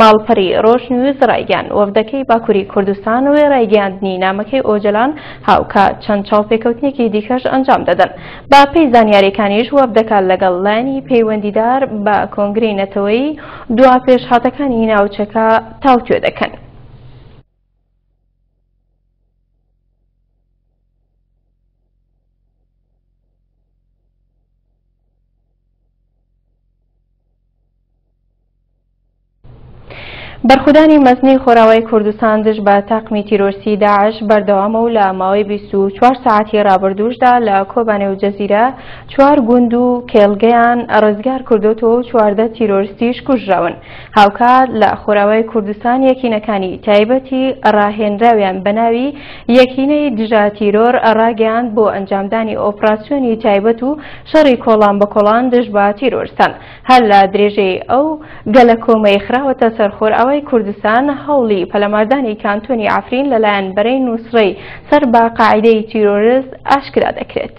ماڵپەری ڕۆژ نیوز ڕایگەیاند وەفدەکەی باکوری کوردستان وێ ڕایگەیاندنی نامەکەی ئۆجەلان هاوکات چەند چاوپێکەوتنێکی دیکەش ئەنجام دەدەن بە پێی زانیاریەکانیش وەفدەکە لەگەڵ لانی پەیوەندیدار بە کۆنگری نەتەوەی دوا پێشهاتەکانی ناوچەکە تاوتوێ دەکەن. بەرخودانی مەزنی خۆراوای کوردستان دژ بە تاقمی تیرۆرسی داعش بەردەوامە و لە ماوەی 24 ساعتی ڕابردووشدا لە کۆبانێ و جەزیرە چوار گوند و کێڵگەیان ڕزگار کردوەوە و چواردە تیرۆرستیش کوژراون هاوکات لە خۆراوای کوردستان یەکینەکانی تایبەتی ڕاهێنراویان بەناوی یەکینەی دژا تیرۆر ڕاگەیاند بۆ ئەنجامدانی ئۆپراسسیۆنی تایبەت و شەڕی کۆڵان بە کۆڵان دژ بە تیرۆرستان هەر لە درێژەی ئەو گەلەکۆمەی خراوەتە سەر خۆرئاوای کوردستان، هەوڵی پەلاماردانی کانتۆنی عەفرین لەلایەن بەرەی نوسڕەی سەر بە قاعیدەی تیرۆرست ئاشکرا دەکرێت.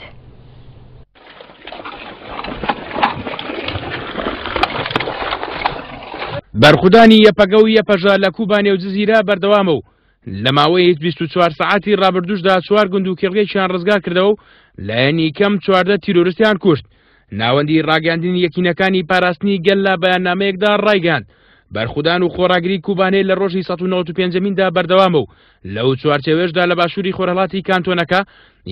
بەرخودانی یەپەگە و یەپەژە لە کوبانێ و جزیرە بەردەوامە و لە ماوەی هیچ 24 سەعاتی ڕابردووشدا چوار گوند و کێڵگەیشیان ڕزگار کردەوە و لایەنی کەم چواردە تیرۆرستیان کوشت ناوەندی ڕاگەاندنی یەکینەکانی پاراستنی گەل لە بەیاننامەیەکدا ڕایگەاند بەرخودان و خۆراگری کوبانێ لە ڕۆژی 1995دا بەردەوامە و لەو چوارچێوێشدا لە باشووری خۆرهڵاتی کانتۆنەکە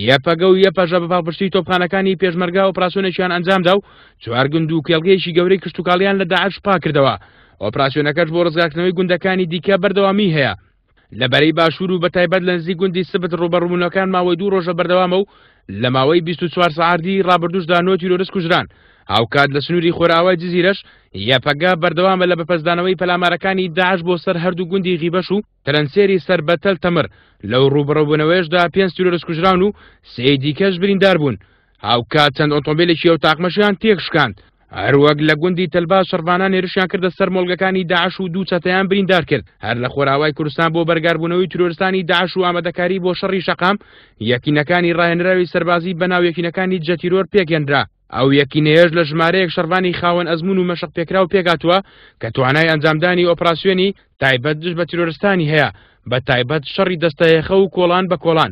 یەپەگە و یەپەژە بە پاڵپشتی تۆپخانەکانی پێشمەرگا ئۆپراسسیۆنێکیان ئەنجامدا و چوار گوند و کێڵگەیەکی گەورەی کشتتوکاڵیان لە داعش پاکردەوە ئۆپراسیۆنەکەش بۆ ڕزگارکردنەوەی گوندەکانی دیکە بەردەوامی هەیە لە بەرەی باشوور و بەتایبەت لە نزیک گوندی سبت ڕوبەڕوونەکان ماوەی دوو ڕۆژە بەردەوامە و لە ماوەی 24 سعاردی ڕابردوشدا نۆ تیرۆرست کوژران هاوکات لە سنووری خۆراوای جززیرەش یەپەگە بەردەوامە لە بەپەسدانەوەی پەلامارەکانی داعش بۆ سەر هەردوو گوندی غیبەش و ترەنسێری سەر بەتەل تەمر لەو ڕوبڕەبوونەوەیشدا پێنج تیرۆرست کوژران و سێ دیکەش بریندار بوون هاوکات چەند ئۆتۆمبیلێکی ئەو تاقمەشیان تێکشکاند هەروەک لە گوندی تەلبا شەڕڤانان نێرشیان کردە سەر مۆلگەکانی داعش و دوو چەتەیان بریندار کرد هەر لە خۆراوای کوردستان بۆ بەرگاربوونەوەی ترۆرستانی داعش و ئامادەکاری بۆ شەڕی شەقام یەکینەکانی ڕاهێنراوی سەربازی بەناو یەکینەکانی جەتیرۆر پێکێنرا ئەو یەکینەیەش لە ژمارەیەک شەربانی خاوەن ئەزمون و مەشق پێکراو پێکاتوە کە توانای ئەنجامدانی ئۆپراسسیۆنی تایبەت دژ بە ترۆرستانی هەیە بە تایبەت شەڕی دەستەیەخە و کۆڵان بە کۆڵان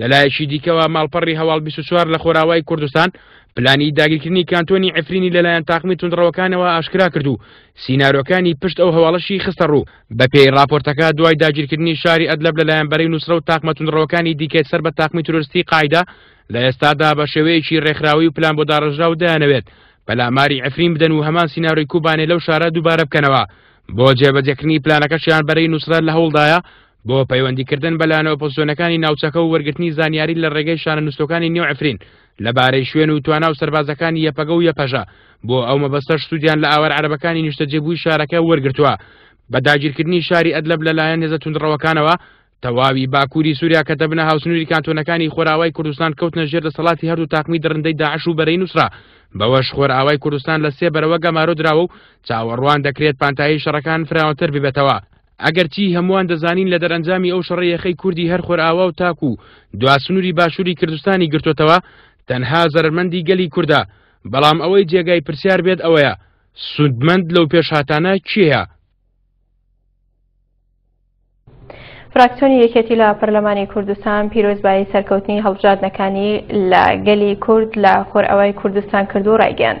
لەلایەکی دیکەوە ماڵپەڕی هەواڵ 24 لە خۆراوای کوردستان پلانی داگیرکردنی کانتۆنی ئەفرینی لەلایەن تاقمی تونندڕەوەکانەوە ئاشکرا کرد و سینارۆکانی پشت ئەو هەواڵەشی خستە ڕوو بەپێی راپۆرتەکە دوای داگیرکردنی شاری ئەدلب لەلایەن بەرەی نووسرە و تاقمە تونندڕەوەکانی دیکەێت سەر بە تاقمی تورستی قاعدا لە ئێستادا بە شێوەیەکی ڕێکخراوی و پلان بۆ داڕژرا و دایانەوێت پەلاماری ئەفرین بدەن و هەمان سیناروی کوبانێ لەو شارە دووبارە بکەنەوە بۆ جێبەجێکردنی پلانەکەشیان بەرەی نووسرات لە هەوڵدایە بۆ پەیوەندیکردن بەلایەنە ئۆپۆزسیۆنەکانی ناوچەکە و وەرگرتنی زانیاری لە ڕێگەی شانە نووسەکانی نێو ئەفرین لەبارەی شوێن و توانا و سەربازەکانی یەپەگە و یەپەژە بۆ ئەو مەبەستەش سوودیان لە ئاوار عربەکانی نیشتەجێبووی شارەکە وەرگتووە بە داگیرکردنی شاری ئەدلب لەلایەن هێزە توندڕەوەکانەوە تەواوی باکووری سووریا کە دەبنە هاوسنووری کانتۆنەکانی خۆرئاوای کوردستان کەوتنە ژێر دەسەڵاتی هەردوو تاقمی دڕندەی داعش و بەرەی نوسرا بەوەش خۆرئاوای کوردستان لە سێ بەرەوە گەمارۆ دراوە و چاوەڕوان دەکرێت پانتایی شەڕەکان فراوانتر ببێتەوە ئەگەرچی هەمووان دەزانین لە دەرەنجامی ئەو شەڕە یەخەی کوردی هەر خۆرئاوا و تاکو و دوا سنووری باشووری کوردستانی گرتوتەوە تەنها زەرمەندی گەلی کووردە بەڵام ئەوەی جێگای پرسیار بێت ئەوەیە سوودمەند لەو پێشهاتانە کێە؟ فراکسیۆنی یەکێتی لە پەرلەمانی کوردستان پیرۆزبایی سەرکەوتنی هەڵبژاردنەکانی لە گەلی کورد لە خۆرئەوای کوردستان کردو ڕایگەیاند